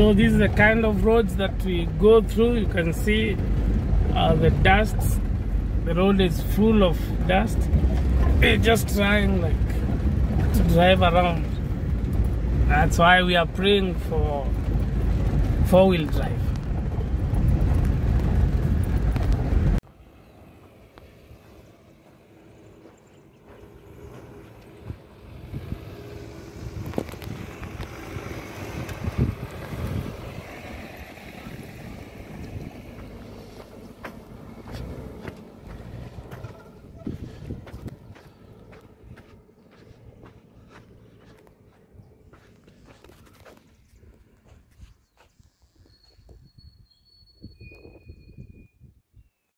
So this is the kind of roads that we go through. You can see uh, the dust. The road is full of dust. We're just trying like to drive around. That's why we are praying for four-wheel drive.